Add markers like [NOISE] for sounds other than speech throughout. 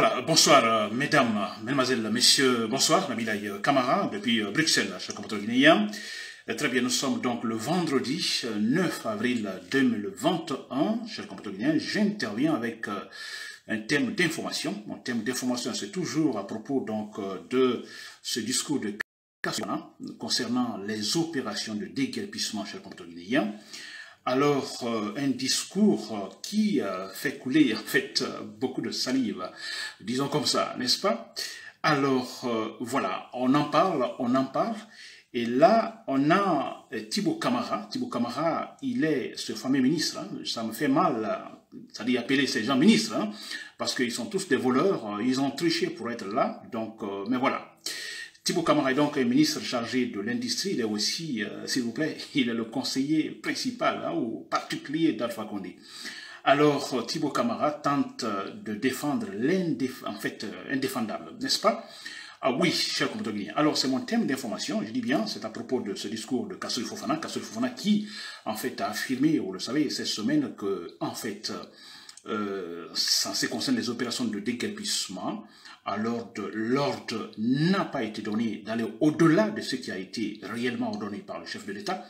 Voilà, bonsoir euh, mesdames, mesdemoiselles, messieurs, bonsoir, Nabilaï Kamara depuis euh, Bruxelles, cher compatriote guinéen. Euh, Très bien, nous sommes donc le vendredi 9 avril 2021, cher compatriote guinéen. J'interviens avec un thème d'information. Mon thème d'information, c'est toujours à propos donc de ce discours de Kassouana concernant les opérations de déguerpissement chez le compatriote guinéen. Alors, euh, un discours euh, qui euh, fait couler en fait beaucoup de salive, disons comme ça, n'est-ce pas? Alors, voilà, on en parle, on en parle. Et là, on a Thibaut Camara. Thibaut Camara, il est ce fameux ministre. Hein. Ça me fait mal, ça dit appeler ces gens ministres, hein, parce qu'ils sont tous des voleurs. Ils ont triché pour être là. Donc, mais voilà. Thibaut Camara est donc ministre chargé de l'industrie. Il est aussi, euh, s'il vous plaît, [LAUGHS] il est le conseiller principal hein, ou particulier d'Alpha Condé. Alors, euh, Thibaut Camara tente euh, de défendre l'indéfendable, n'est-ce pas? Ah oui, cher compatriotes Alors, c'est mon thème d'information, je dis bien, c'est à propos de ce discours de Kassoul Fofana. Kassoul Fofana qui, en fait, a affirmé, vous le savez, cette semaine que, en fait, euh, ça, concerne les opérations de déguerpissement, alors l'ordre n'a pas été donné d'aller au-delà de ce qui a été réellement ordonné par le chef de l'État,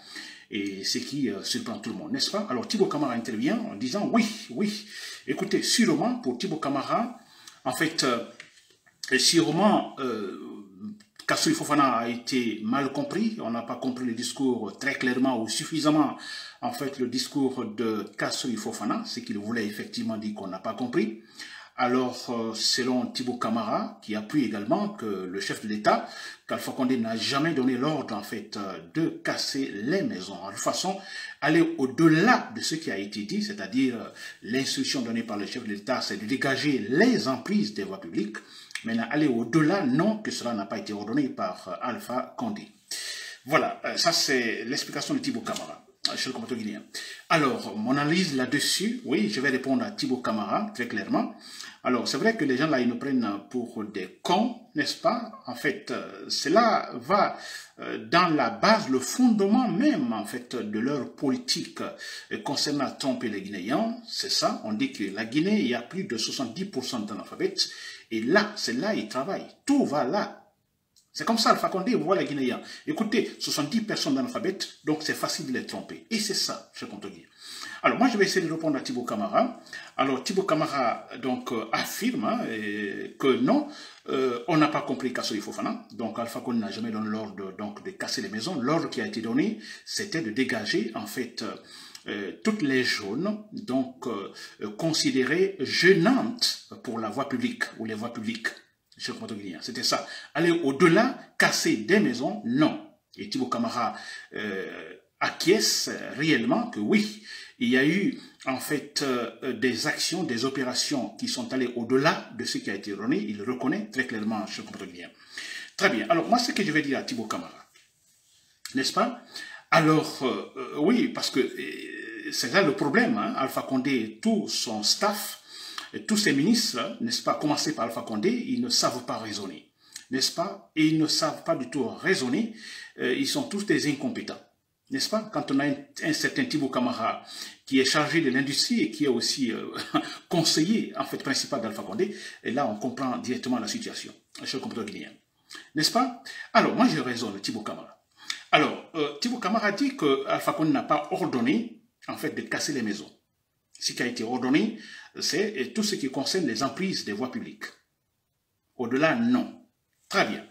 et ce qui euh, surprend tout le monde, n'est-ce pas? Alors Thibaut Camara intervient en disant oui, oui, écoutez, sûrement pour Thibaut Camara, en fait, euh, sûrement, euh, Kassoui Fofana a été mal compris, on n'a pas compris le discours très clairement ou suffisamment, en fait, le discours de Kassoui Fofana, ce qu'il voulait effectivement dire qu'on n'a pas compris. Alors, euh, selon Thibaut Camara, qui appuie également que le chef de l'État, qu'Alpha Condé n'a jamais donné l'ordre, en fait, euh, de casser les maisons. De toute façon, aller au-delà de ce qui a été dit, c'est-à-dire euh, l'instruction donnée par le chef de l'État, c'est de dégager les emprises des voies publiques. Maintenant, aller au-delà, non, que cela n'a pas été ordonné par Alpha Condé. Voilà, ça c'est l'explication de Thibaut Camara. Chez le guinéen. Alors, mon analyse là-dessus, oui, je vais répondre à Thibaut Camara, très clairement. Alors, c'est vrai que les gens là, ils nous prennent pour des cons, n'est-ce pas? En fait, euh, cela va euh, dans la base, le fondement même, en fait, de leur politique concernant tromper les Guinéens. C'est ça, on dit que la Guinée, il y a plus de 70% d'analphabètes. Et là, c'est là ils travaillent. Tout va là. C'est comme ça, Alpha Condé voit les Guinéens. Écoutez, 70 personnes d'analphabètes, donc c'est facile de les tromper. Et c'est ça, je compte dire. Alors, moi, je vais essayer de répondre à Thibaut Camara. Alors, Thibaut Camara, donc, euh, affirme hein, que non, euh, on n'a pas compris Kassoui Fofana. Donc, Alpha Condé n'a jamais donné l'ordre donc, de casser les maisons. L'ordre qui a été donné, c'était de dégager, en fait, euh, toutes les zones, donc, considérées gênantes pour la voie publique ou les voies publiques. C'était ça. Aller au-delà, casser des maisons, non. Et Thibaut Camara euh, acquiesce réellement que oui, il y a eu en fait euh, des actions, des opérations qui sont allées au-delà de ce qui a été donné. Il reconnaît très clairement, je comprends. Très bien. Alors moi, ce que je vais dire à Thibaut Camara, n'est-ce pas? Alors euh, oui, parce que c'est là le problème. Hein, Alpha Condé tout son staff tous ces ministres, n'est-ce pas, commencé par Alpha Condé, ils ne savent pas raisonner, n'est-ce pas Et ils ne savent pas du tout raisonner, euh, ils sont tous des incompétents, n'est-ce pas Quand on a un, certain Thibaut Camara qui est chargé de l'industrie et qui est aussi euh, [LAUGHS] conseiller, en fait, principal d'Alpha Condé, et là, on comprend directement la situation, chez le compteur guinéen. N'est-ce pas Alors, moi, je raisonne, Thibaut Camara. Alors, euh, Thibaut Camara dit que Alpha Condé n'a pas ordonné, en fait, de casser les maisons. Ce qui a été ordonné, c'est tout ce qui concerne les emprises des voies publiques. Au-delà, non. Très bien.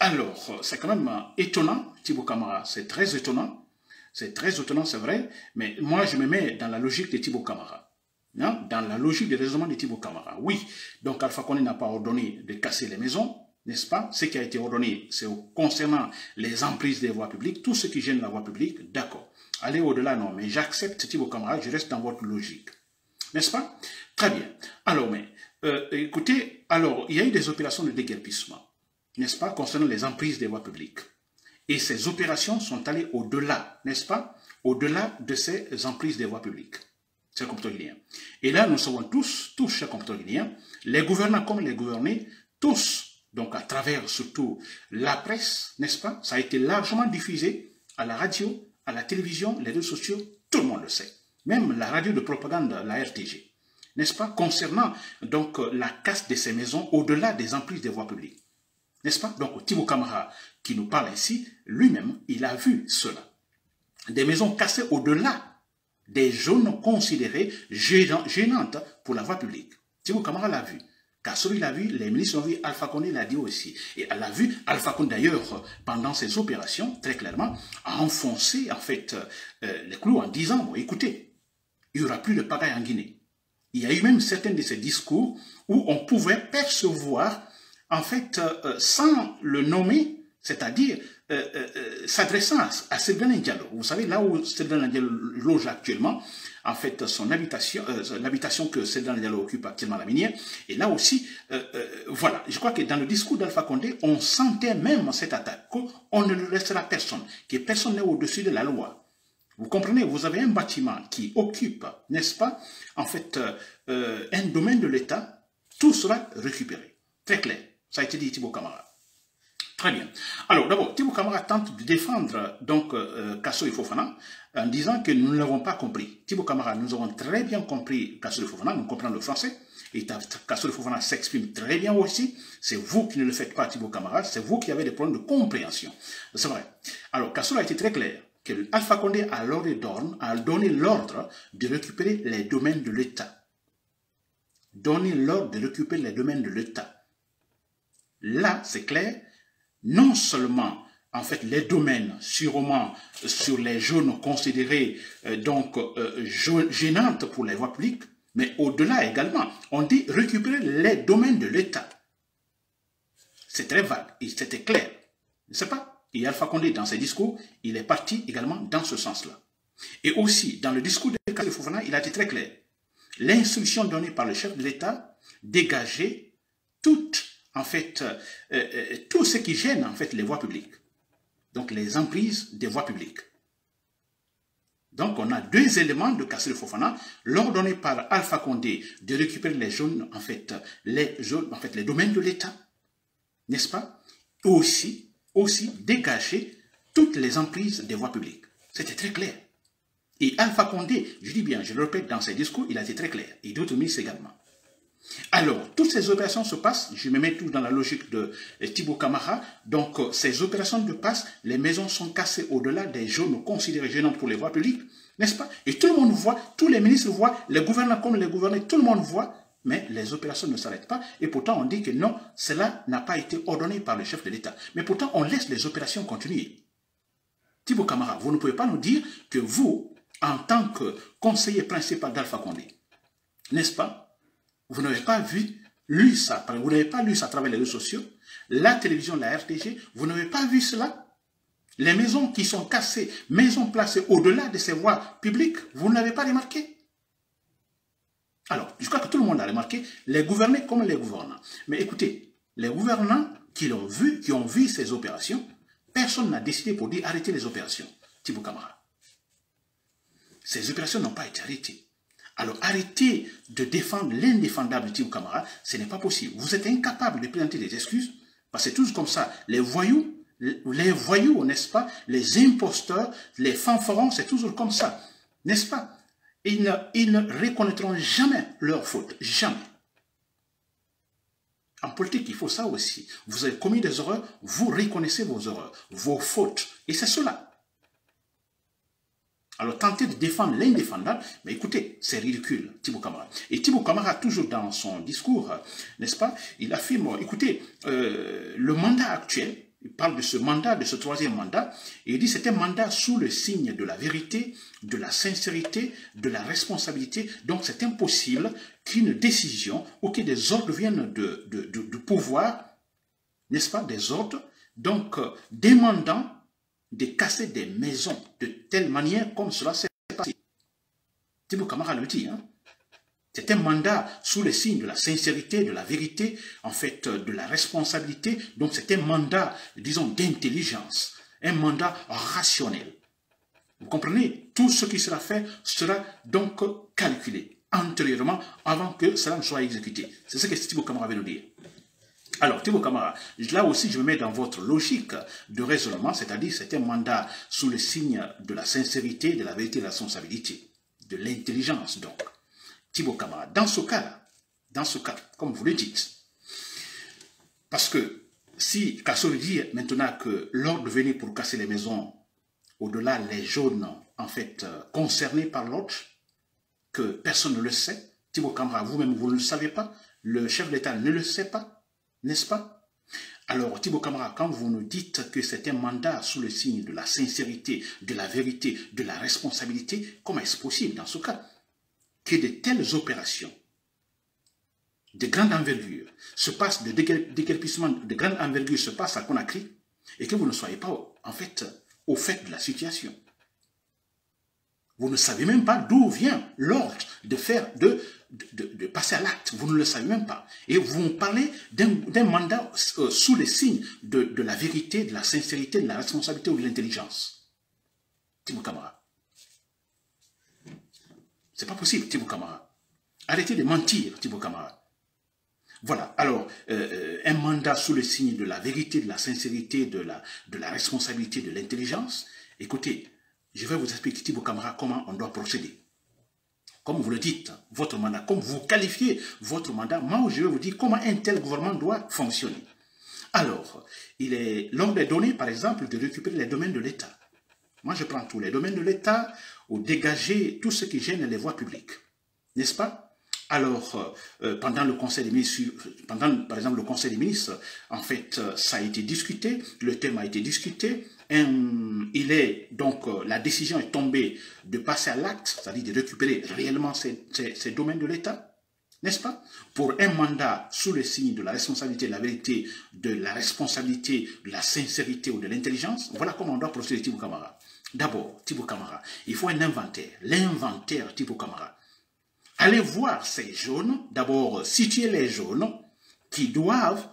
Alors, c'est quand même étonnant, Thibaut Camara, c'est très étonnant. C'est très étonnant, c'est vrai, mais moi, je me mets dans la logique de Thibaut Camara. Hein, dans la logique de raisonnement de Thibaut Camara. Oui, donc Alpha Condé n'a pas ordonné de casser les maisons, n'est-ce pas? Ce qui a été ordonné, c'est concernant les emprises des voies publiques, tout ce qui gêne la voie publique, d'accord. Allez au-delà, non, mais j'accepte Thibaut Camara, je reste dans votre logique. N'est-ce pas? Très bien. Alors, mais, euh, écoutez, alors, il y a eu des opérations de déguerpissement, n'est-ce pas, concernant les emprises des voies publiques. Et ces opérations sont allées au-delà, n'est-ce pas Au-delà de ces emprises des voies publiques. C'est guinéen. Et là, nous savons tous, tous, chers compteurs guinéens, les gouvernants comme les gouvernés, tous, donc à travers surtout la presse, n'est-ce pas Ça a été largement diffusé à la radio, à la télévision, les réseaux sociaux, tout le monde le sait. Même la radio de propagande, la RTG. n'est-ce pas, concernant donc la casse de ces maisons au-delà des emprises des voies publiques. N'est-ce pas Donc Thibaut Camara, qui nous parle ici, lui-même, il a vu cela. Des maisons cassées au-delà des zones considérées gênantes pour la voie publique. Thibaut Camara l'a vu. Kassori l'a vu, les ministres l'ont vu, Alpha Condé l'a dit aussi. Et elle l'a vu, Alpha Condé d'ailleurs, pendant ses opérations, très clairement, a enfoncé en fait euh, les clous en disant, bon écoutez, il n'y aura plus de pagaille en Guinée. Il y a eu même certains de ces discours où on pouvait percevoir, en fait, euh, sans le nommer, c'est-à-dire euh, s'adressant à, à Diallo. Vous savez, là où Cédric Diallo loge actuellement, en fait son habitation, euh, l'habitation que Cédric Diallo occupe actuellement la minière. Et là aussi, euh, euh, voilà, je crois que dans le discours d'Alpha Condé, on sentait même cette attaque, qu'on ne laissera personne, que personne n'est au-dessus de la loi. Vous comprenez, vous avez un bâtiment qui occupe, n'est-ce pas, en fait, un domaine de l'État, tout sera récupéré. Très clair. Ça a été dit Thibaut Camara. Très bien. Alors, d'abord, Thibaut Camara tente de défendre donc Kasso et Fofana en disant que nous ne l'avons pas compris. Thibaut Camara, nous avons très bien compris Kassou de Fofana, nous comprenons le français, et Kassou de Fofana s'exprime très bien aussi. C'est vous qui ne le faites pas, Thibaut Camara, c'est vous qui avez des problèmes de compréhension. C'est vrai. Alors, Kassou a été très clair que Alpha Condé a, a donné l'ordre de récupérer les domaines de l'État. Donner l'ordre de récupérer les domaines de l'État. Là, c'est clair, non seulement en fait, les domaines sûrement sur les zones considérées euh, donc euh, gênantes pour les voies publiques, mais au-delà également, on dit récupérer les domaines de l'État. C'est très vague et c'était clair. Ne sais pas? Et Alpha Condé, dans ses discours, il est parti également dans ce sens-là. Et aussi, dans le discours de Fofana, il a été très clair. L'instruction donnée par le chef de l'État, dégager toute, en fait, euh, tout ce qui gêne, en fait, les voies publiques donc les emprises des voies publiques. Donc on a deux éléments de Kassel Fofana, l'ordonné par Alpha Condé de récupérer les zones, en fait, les en fait, les domaines de l'État, n'est-ce pas? Aussi, aussi dégager toutes les emprises des voies publiques. C'était très clair. Et Alpha Condé, je dis bien, je le répète dans ses discours, il a été très clair. Et d'autres ministres également. Alors, toutes ces opérations se passent, je me mets tout dans la logique de Thibaut Camara, donc euh, ces opérations se passent, les maisons sont cassées au-delà des zones considérées gênantes pour les voies publiques, n'est-ce pas? Et tout le monde voit, tous les ministres voient, les gouverneurs comme les gouverneurs, tout le monde voit, mais les opérations ne s'arrêtent pas, et pourtant on dit que non, cela n'a pas été ordonné par le chef de l'État. Mais pourtant on laisse les opérations continuer. Thibaut Camara, vous ne pouvez pas nous dire que vous, en tant que conseiller principal d'Alpha Condé, n'est-ce pas vous n'avez pas vu, lu ça, vous n'avez pas lu ça à travers les réseaux sociaux, la télévision, la RTG, vous n'avez pas vu cela Les maisons qui sont cassées, maisons placées au-delà de ces voies publiques, vous ne l'avez pas remarqué Alors, je crois que tout le monde a remarqué, les gouvernés comme les gouvernants. Mais écoutez, les gouvernants qui l'ont vu, qui ont vu ces opérations, personne n'a décidé pour dire arrêter les opérations. Thibaut Camara. Ces opérations n'ont pas été arrêtées. Alors arrêtez de défendre l'indéfendable Thibaut Camara, ce n'est pas possible. Vous êtes incapable de présenter des excuses, parce que c'est tous comme ça. Les voyous, les voyous, n'est-ce pas? Les imposteurs, les fanfarons, c'est toujours comme ça, n'est-ce pas? Ils ne, ils ne reconnaîtront jamais leur faute, jamais. En politique, il faut ça aussi. Vous avez commis des erreurs, vous reconnaissez vos erreurs, vos fautes. Et c'est cela. Alors tenter de défendre l'indéfendable, mais écoutez, c'est ridicule, Thibaut Camara. Et Thibaut Camara, toujours dans son discours, n'est-ce pas, il affirme, écoutez, euh, le mandat actuel, il parle de ce mandat, de ce troisième mandat, et il dit c'est un mandat sous le signe de la vérité, de la sincérité, de la responsabilité. Donc c'est impossible qu'une décision ou que des ordres viennent de, pouvoir, n'est-ce pas, des ordres, donc euh, demandant de casser des maisons de telle manière comme cela s'est passé. Thibaut Camara le dit, hein? C'est un mandat sous le signe de la sincérité, de la vérité, en fait, de la responsabilité. Donc, c'est un mandat, disons, d'intelligence, un mandat rationnel. Vous comprenez? Tout ce qui sera fait sera donc calculé antérieurement avant que cela ne soit exécuté. C'est ce que Thibaut Camara veut nous dire. Alors, Thibaut Camara, là aussi, je me mets dans votre logique de raisonnement, c'est-à-dire c'est un mandat sous le signe de la sincérité, de la vérité, de la responsabilité, de l'intelligence, donc. Thibaut Camara, dans ce cas-là, dans ce cas, comme vous le dites, parce que si Kassori dit maintenant que l'ordre venait pour casser les maisons, au-delà les jaunes en fait concernés par l'ordre, que personne ne le sait, Thibaut Camara, vous-même, vous ne le savez pas, le chef d'État ne le sait pas, n'est-ce pas? Alors, Thibaut Camara, quand vous nous dites que c'est un mandat sous le signe de la sincérité, de la vérité, de la responsabilité, comment est-ce possible dans ce cas que de telles opérations de grande envergure se passent, de de grande envergure se passent à Conakry et que vous ne soyez pas, en fait, au fait de la situation? Vous ne savez même pas d'où vient l'ordre de faire, de, de, passer à l'acte. Vous ne le savez même pas. Et vous parlez d'un mandat euh, sous les signes de, de, la vérité, de la sincérité, de la responsabilité ou de l'intelligence. Timo Kamara. C'est pas possible, Timo Kamara. Arrêtez de mentir, Timo Kamara. Voilà. Alors, euh, euh, un mandat sous le signe de la vérité, de la sincérité, de la, de la responsabilité, de l'intelligence. Écoutez, je vais vous expliquer, Thibaut Camara, comment on doit procéder. Comme vous le dites, votre mandat, comme vous qualifiez votre mandat, moi je vais vous dire comment un tel gouvernement doit fonctionner. Alors, il est l'homme par exemple, de récupérer les domaines de l'État. Moi, je prends tous les domaines de l'État ou dégager tout ce qui gêne les voies publiques. N'est-ce pas? Alors, euh, pendant le Conseil des ministres, pendant, par exemple, le Conseil des ministres, en fait, euh, ça a été discuté, le thème a été discuté, il est donc euh, la décision est tombée de passer à l'acte, c'est-à-dire de récupérer réellement ces, domaines de l'État, n'est-ce pas? Pour un mandat sous le signe de la responsabilité, de la vérité, de la responsabilité, de la sincérité ou de l'intelligence, voilà comment on doit procéder Thibaut Camara. D'abord, Thibaut Camara, il faut un inventaire, l'inventaire Thibaut Camara. Allez voir ces jaunes, d'abord situer les jaunes qui doivent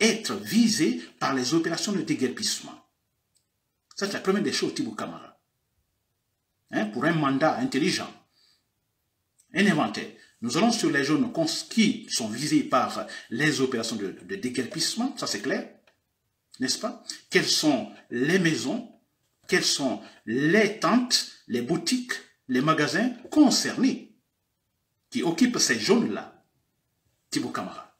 être visés par les opérations de déguerpissement. C'est la première des choses, Thibaut Camara. Hein, pour un mandat intelligent, un inventaire. Nous allons sur les zones qui sont visées par les opérations de, de ça c'est clair, n'est-ce pas? Quelles sont les maisons, quelles sont les tentes, les boutiques, les magasins concernés qui occupent ces zones-là Thibaut Camara.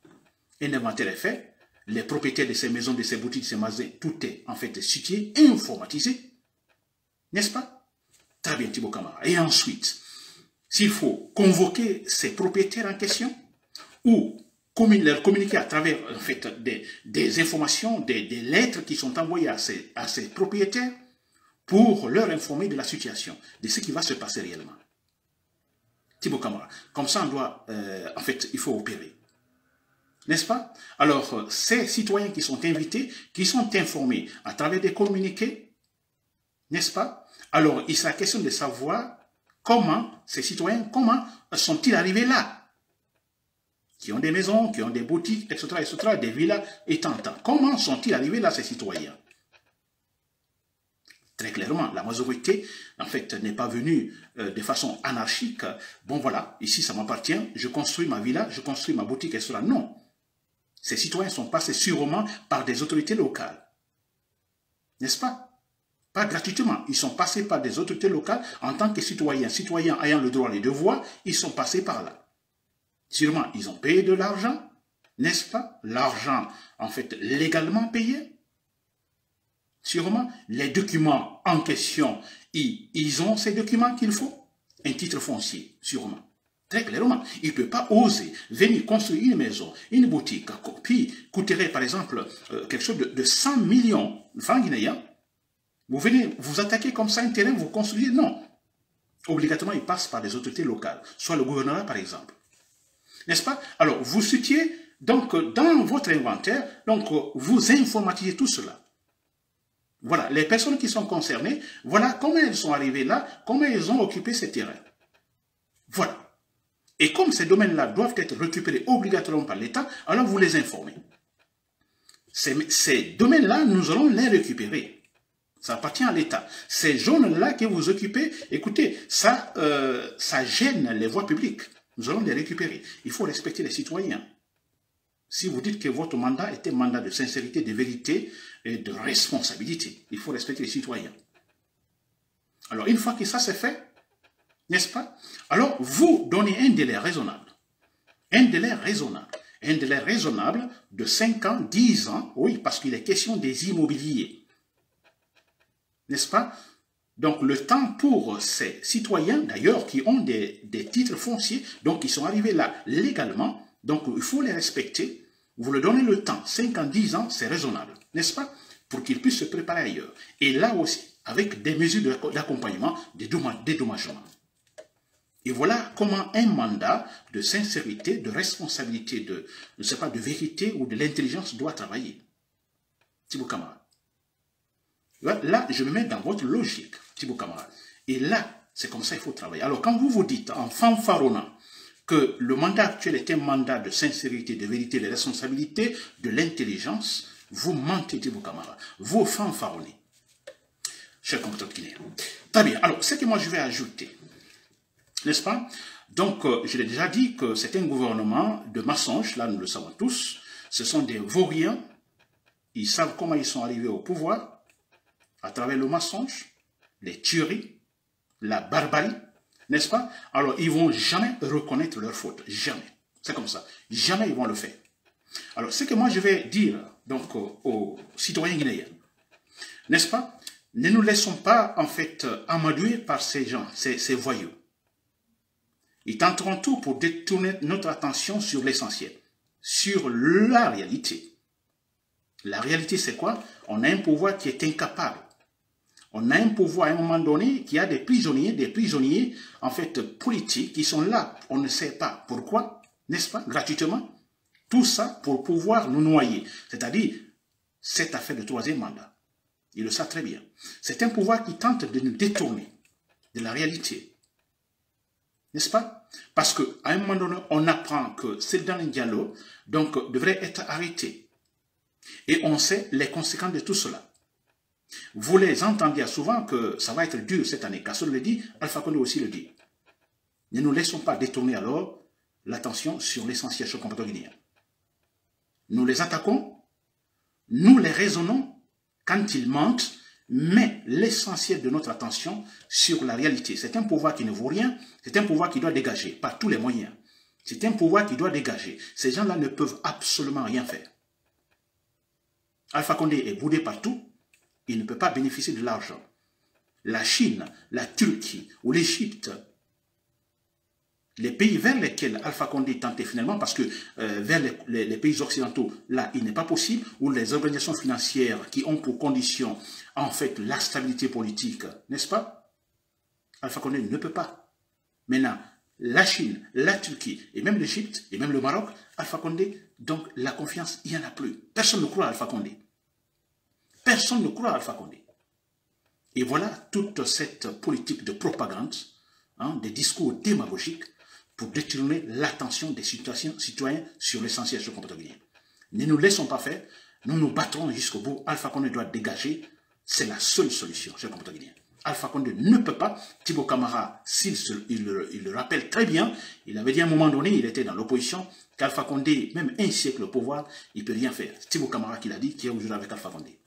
Un inventaire est fait, les propriétaires de ces maisons, de ces boutiques, de ces magasins, tout est en fait situé, informatisé. N'est-ce pas? Très bien, Thibaut Camara. Et ensuite, s'il faut convoquer ces propriétaires en question, ou leur communiquer à travers en fait, des, informations, des, lettres qui sont envoyées à ces, propriétaires pour leur informer de la situation, de ce qui va se passer réellement. Thibaut Camara. Comme ça, on doit, euh, en fait, il faut opérer. N'est-ce pas? Alors, euh, ces citoyens qui sont invités, qui sont informés à travers des communiqués, n'est-ce pas? Alors, il sera question de savoir comment ces citoyens, comment sont-ils arrivés là? Qui ont des maisons, qui ont des boutiques, etc., etc., des villas et tant. Comment sont-ils arrivés là, ces citoyens? Très clairement, la majorité, en fait, n'est pas venue euh, de façon anarchique. Bon, voilà, ici, ça m'appartient, je construis ma villa, je construis ma boutique, etc. Non. Ces citoyens sont passés sûrement par des autorités locales. N'est-ce pas? Pas gratuitement. Ils sont passés par des autorités locales en tant que citoyens. Citoyens ayant le droit les devoirs, ils sont passés par là. Sûrement, ils ont payé de l'argent, n'est-ce pas? L'argent, en fait, légalement payé. Sûrement, les documents en question, ils ont ces documents qu'il faut. Un titre foncier, sûrement. Très clairement, il ne peut pas oser venir construire une maison, une boutique, qui coûterait par exemple euh, quelque chose de, 100 millions de francs guinéens. Vous venez, vous attaquez comme ça un terrain, vous construisez. Non. Obligatoirement, il passe par des autorités locales, soit le gouvernement par exemple. N'est-ce pas? Alors, vous situez donc dans votre inventaire, donc vous informatisez tout cela. Voilà, les personnes qui sont concernées, voilà comment elles sont arrivées là, comment elles ont occupé ces terrains. Voilà. Et comme ces domaines-là doivent être récupérés obligatoirement par l'État, alors vous les informez. Ces, domaines-là, nous allons les récupérer. Ça appartient à l'État. Ces zones-là que vous occupez, écoutez, ça, euh, ça gêne les voies publiques. Nous allons les récupérer. Il faut respecter les citoyens. Si vous dites que votre mandat est un mandat de sincérité, de vérité et de responsabilité, il faut respecter les citoyens. Alors, une fois que ça c'est fait, N'est-ce pas? Alors, vous donnez un délai raisonnable. Un délai raisonnable. Un délai raisonnable de 5 ans, 10 ans, oui, parce qu'il est question des immobiliers. N'est-ce pas? Donc le temps pour ces citoyens, d'ailleurs, qui ont des, titres fonciers, donc qui sont arrivés là légalement, donc il faut les respecter. Vous leur donnez le temps, 5 ans, 10 ans, c'est raisonnable, n'est-ce pas? Pour qu'ils puissent se préparer ailleurs. Et là aussi, avec des mesures d'accompagnement, des dédommagements. Et voilà comment un mandat de sincérité, de responsabilité, de, sais pas, de vérité ou de l'intelligence doit travailler. Thibaut camarade. Là, je me mets dans votre logique, Thibaut camarade. Et là, c'est comme ça qu'il faut travailler. Alors, quand vous vous dites en fanfaronnant que le mandat actuel est un mandat de sincérité, de vérité, de responsabilité, de l'intelligence, vous mentez, Thibaut camarade. Vous fanfaronnez. Cher compatriotes guinéens. Très bien. Alors, ce que moi je vais ajouter, n'est-ce pas? Donc, euh, je l'ai déjà dit que c'est un gouvernement de mensonges, là nous le savons tous. Ce sont des vauriens. Ils savent comment ils sont arrivés au pouvoir, à travers le mensonge, les tueries, la barbarie, n'est-ce pas? Alors, ils vont jamais reconnaître leur faute. Jamais. C'est comme ça. Jamais ils vont le faire. Alors, ce que moi je vais dire donc aux citoyens guinéens, n'est-ce pas? Ne nous laissons pas en fait amadouer par ces gens, ces voyous. Ils tenteront tout pour détourner notre attention sur l'essentiel, sur la réalité. La réalité, c'est quoi? On a un pouvoir qui est incapable. On a un pouvoir à un moment donné qui a des prisonniers, des prisonniers en fait politiques qui sont là. On ne sait pas pourquoi, n'est-ce pas, gratuitement. Tout ça pour pouvoir nous noyer. C'est-à-dire cette affaire de troisième mandat. Ils le savent très bien. C'est un pouvoir qui tente de nous détourner de la réalité. N'est-ce pas? Parce qu'à un moment donné, on apprend que Sedan Diallo donc, devrait être arrêté. Et on sait les conséquences de tout cela. Vous les entendiez souvent que ça va être dur cette année. Kassol le dit, Alpha Condé aussi le dit. Ne nous laissons pas détourner alors l'attention sur l'essentiel sur le guinéen. Nous les attaquons, nous les raisonnons quand ils mentent, mais l'essentiel de notre attention sur la réalité. C'est un pouvoir qui ne vaut rien, c'est un pouvoir qui doit dégager par tous les moyens. C'est un pouvoir qui doit dégager. Ces gens-là ne peuvent absolument rien faire. Alpha Condé est boudé partout, il ne peut pas bénéficier de l'argent. La Chine, la Turquie ou l'Égypte, les pays vers lesquels Alpha Condé tentait finalement, parce que euh, vers les, pays occidentaux, là, il n'est pas possible, ou les organisations financières qui ont pour condition, en fait, la stabilité politique, n'est-ce pas? Alpha Condé ne peut pas. Maintenant, la Chine, la Turquie, et même l'Égypte, et même le Maroc, Alpha Condé, donc la confiance, il n'y en a plus. Personne ne croit à Alpha Condé. Personne ne croit à Alpha Condé. Et voilà toute cette politique de propagande, hein, des discours démagogiques, pour détourner l'attention des citoyens sur l'essentiel sur le guinéen. Ne nous laissons pas faire, nous nous battrons jusqu'au bout. Alpha Condé doit dégager, c'est la seule solution, cher compatriotes guinéen. Alpha Condé ne peut pas. Thibaut Camara, s'il il, le rappelle très bien, il avait dit à un moment donné, il était dans l'opposition, qu'Alpha Condé, même un siècle au pouvoir, il ne peut rien faire. Thibaut Camara qui l'a dit, qui est aujourd'hui avec Alpha Condé.